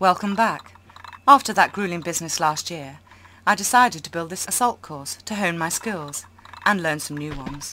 Welcome back. After that grueling business last year, I decided to build this assault course to hone my skills and learn some new ones.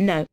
No.